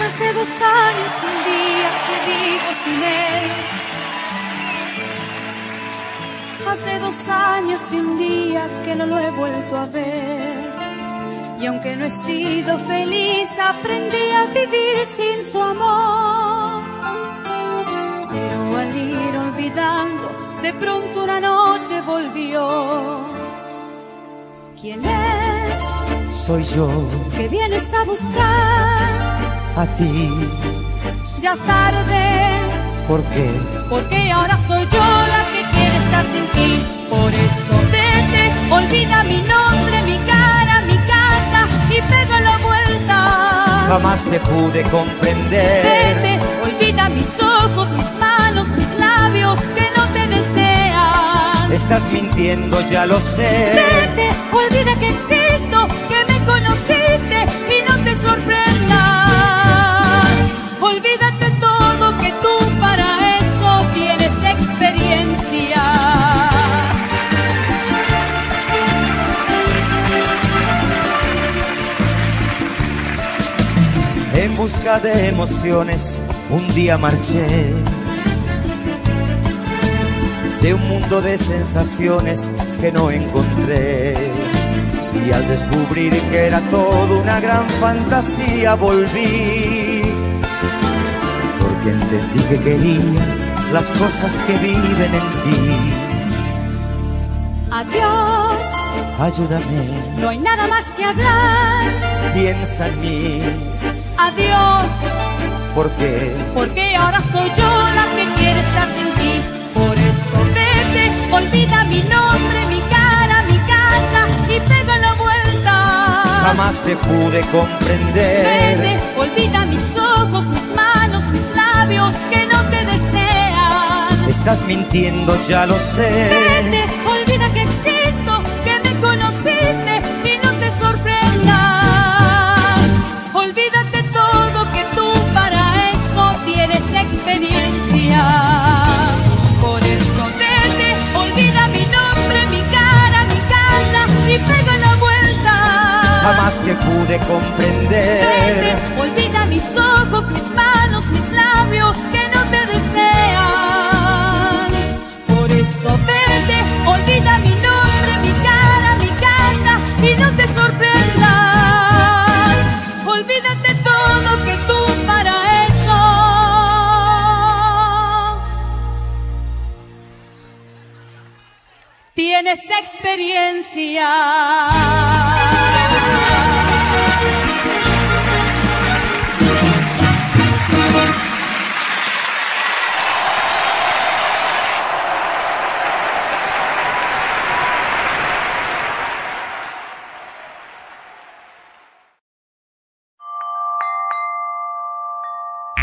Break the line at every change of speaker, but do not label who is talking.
Hace dos años y un día que vivo sin él. Hace dos años y un día que no lo he vuelto a ver. Y aunque no he sido feliz, aprendí a vivir sin su amor. Pero al ir olvidando, de pronto una noche volvió. ¿Quién es?
Soy yo,
Que vienes a buscar.
a ti,
Ya es tarde.
¿por qué?
Porque ahora soy yo la sin ti. Por eso vete, olvida mi nombre, mi cara, mi casa y pega la vuelta.
Jamás te pude comprender.
Vete, olvida mis ojos, mis manos, mis labios que no te desean.
Estás mintiendo, ya lo sé.
Vete, olvida que existo,
busca de emociones, un día marché. De un mundo de sensaciones que no encontré. Y al descubrir que era todo una gran fantasía, volví. Porque entendí que quería las cosas que viven en ti.
Adiós,
Ayúdame,
no hay nada más que hablar.
piensa en mí.
Adiós,
Porque
porque ahora soy yo la que quiere estar sin ti. Por eso vete, olvida mi nombre, mi cara, mi casa y pega la vuelta.
jamás te pude comprender.
Vete, olvida mis ojos, mis manos, mis labios que no te desean.
Estás mintiendo, ya lo sé.
Vete,
Jamás te pude comprender.
olvida mis ojos, mis manos, mis labios que no te desean. Por eso vete, olvida mi nombre, mi cara, mi casa y no te sorprendas. Olvídate todo que tú para eso tienes experiencia.